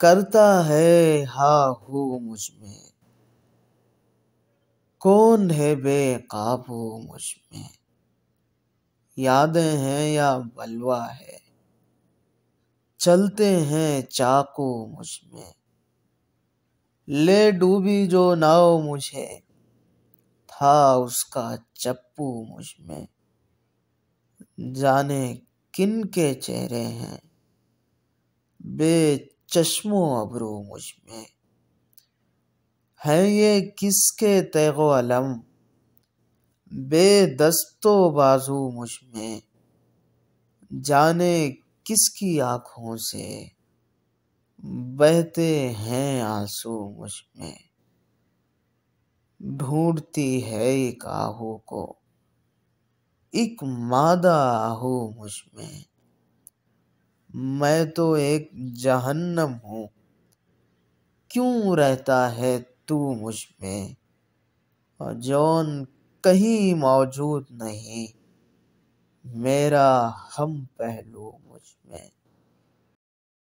करता है, हा हू मुझमें। कौन है बेकाबू मुझमें? यादें हैं या बलवा है? चलते हैं चाकू मुझमें। ले डूबी जो नाव मुझे, था उसका चप्पू मुझमें। जाने किन के चेहरे हैं? बेचश्मो अबरू मुझमें है ये किसके तेगो अलम? बेदस्तो बाजू मुझमें जाने किसकी आँखों से बहते हैं आँसू मुझमें ढूंढती है एक आहू को, एक मादा आहू मुझमें मैं तो एक जहन्नम हूँ। क्यों रहता है तू मुझमें? और जौन कहीं मौजूद नहीं। मेरा हम पहलू मुझमें।